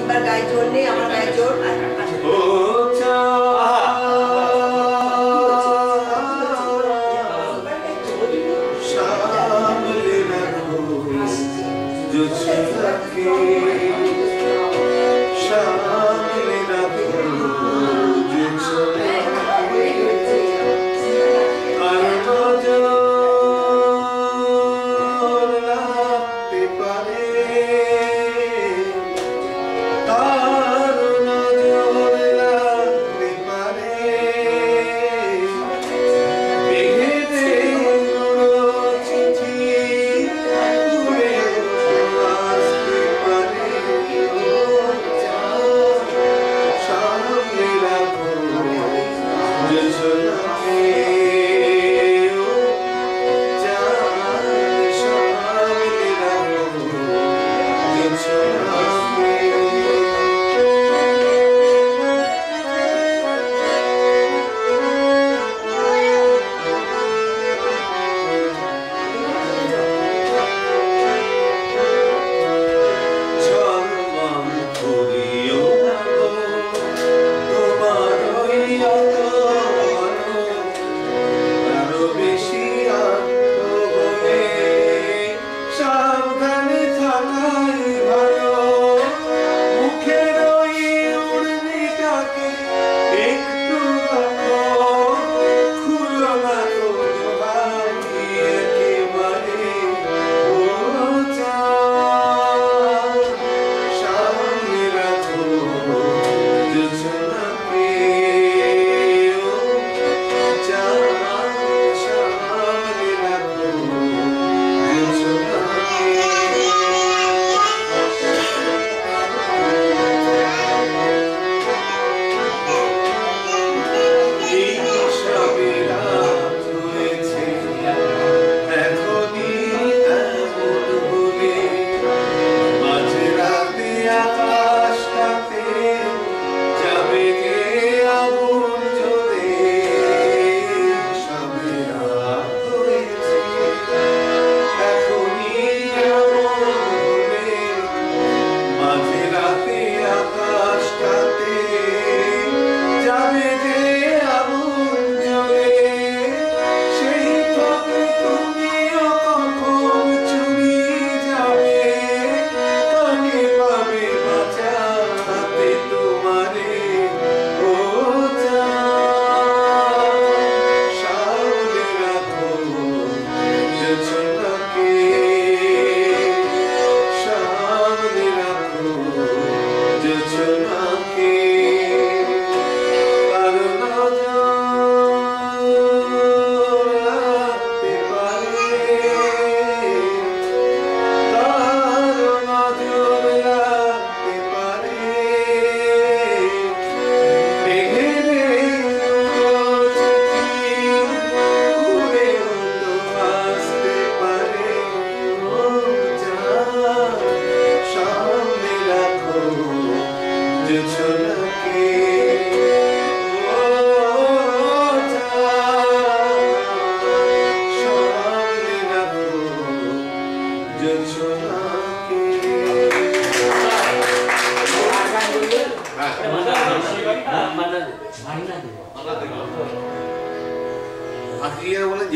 সিম্বার গায়ে জোর নেই আমার গায়ে জোর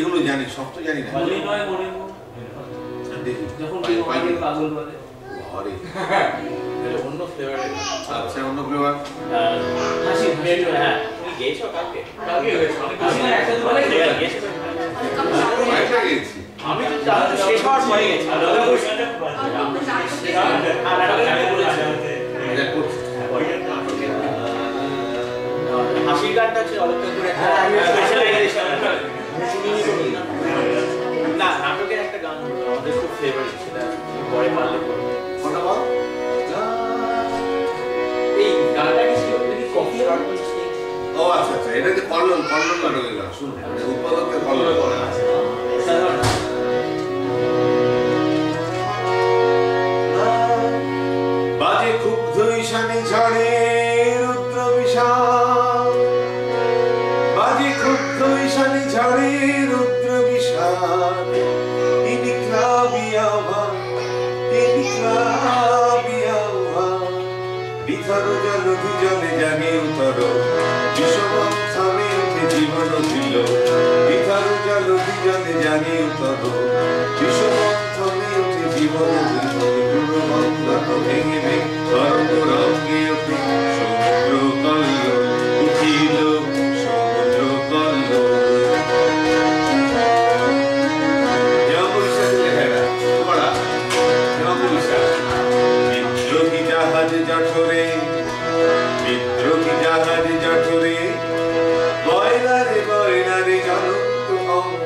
এগুলো জানি সব তো জানি না। আচ্ছা, অন্য আচ্ছা, হাসির গানটা হচ্ছে অলোক কাকুর একটা গান আমাদের ফেভারিট পরে পারলে ওটা এই গানটা কি ও আচ্ছা আচ্ছা এটা যে কল্লোল কল্লোল নাটকের গান শুনুন উৎপাদকের কল্লোল জলে জাগে উতর। থামে উঠে জীবন দিল। জলধি জলে জাগে উতর। বিষম থামে উঠে জীবন দিল। ভেঙে ভেঙে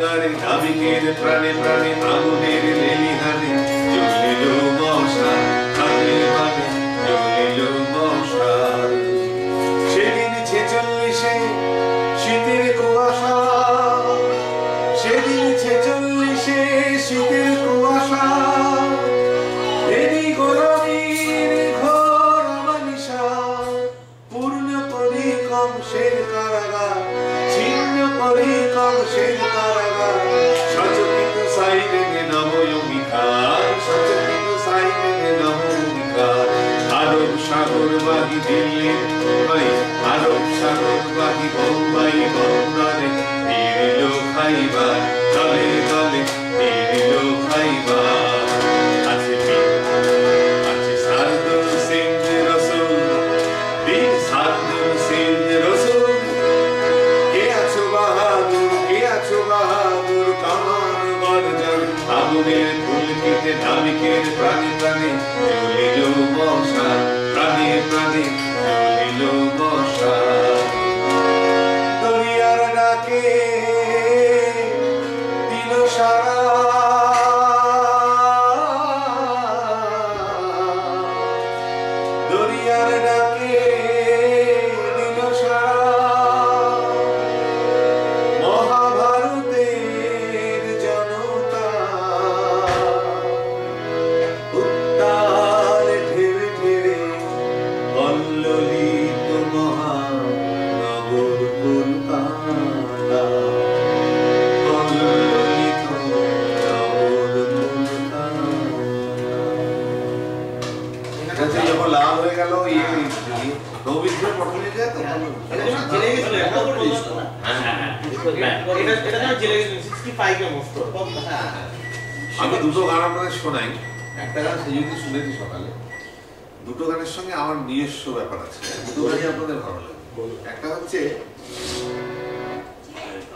অঙ্গারে নাবিকের প্রাণে প্রাণে আগুনের লেলিহানে জ্বলিল মশাল কানে দিল্লি মুম্বাই আরব সাগর বাহি বোম্বাই বন্দরে, ফিরিল খাইবার দলে দলে, ফিরিল খাইবার। আছে আছে সারদুল সিং রসুল, বীর কে প্রাণে প্রাণে প্রাণে কল্লোলিত মহানগর কলকাতা। কল্লোলিত নগর কলকাতা। যখন লাভ হয়ে গেল ইয়ে নবীন্দ্র পটলে যায় তো? জেলে গেছিল, এটা ওপর দিয়েছিল না? এটা এটা যখন জেলে গেছিল, 65 এ most আমি দুটো গান আপনাদের শোনাই। একটা গান সেই যদি শুনেছি সকালে। দুটো গানের সঙ্গে আমার নিজস্ব ব্যাপার আছে। দুটো গানই আপনাদের ভালো লাগবে একটা হচ্ছে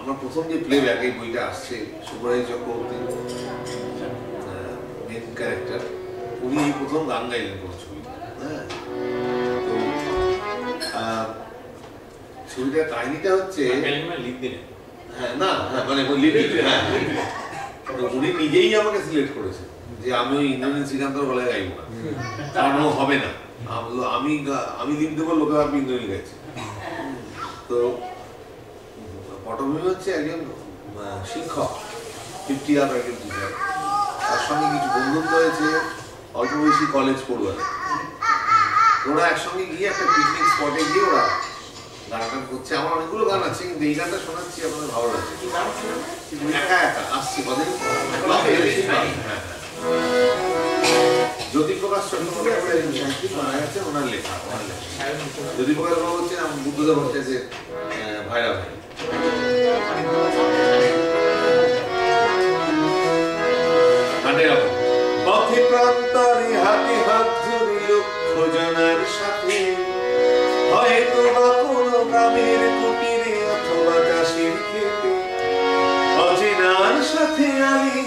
আমার প্রথম যে প্লে ব্যাক এই বইটা আসছে সুবরাই চক্রবর্তী মেন ক্যারেক্টার উনি এই প্রথম গান গাইলেন কোন ছবিতে হ্যাঁ? ছবিটার কাহিনীটা হচ্ছে দিলেন। হ্যাঁ না হ্যাঁ মানে হ্যাঁ উনি নিজেই আমাকে সিলেক্ট করেছে যে আমি ওই ইন্দ্রনীল শ্রীকান্তর গলায় গাইবো না। কারণ হবে না। আমি আমি আমি দেবো লোকে ভাববে ইন্দ্রনীল গাইছে। তো পটভূমি হচ্ছে একজন শিক্ষক ফিফটি আপ একজন টিচার তার সঙ্গে কিছু বন্ধুত্ব হয়েছে অল্প বয়সী কলেজ পড়ুয়ার ওরা একসঙ্গে গিয়ে একটা পিকনিক স্পটে গিয়ে ওরা গান টান করছে। আমার অনেকগুলো গান আছে কিন্তু এই গানটা শোনাচ্ছি আপনাদের ভালো লাগছে। একা একা আসছি কদিন। জ্যোতিপ্রকাশ চট্টোপাধ্যায় সাহিত্যিক মারা গেছে ওনার লেখা ওনার লেখা জ্যোতিপ্রকাশ বাবু হচ্ছেন বুদ্ধদেব ভট্টাচার্যের ভাইরা ভাই পথে প্রান্তরে হাতে হাত জুড়ে লক্ষ জনার সাথে হয়তো বা কোনো গ্রামের কুটিরে অথবা চাষের খেতে অচেনার সাথে আলিয়ে